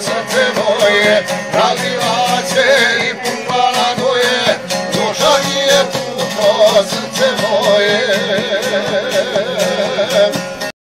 srce moje, radila će i pumpala goje, duša nije puno srce moje.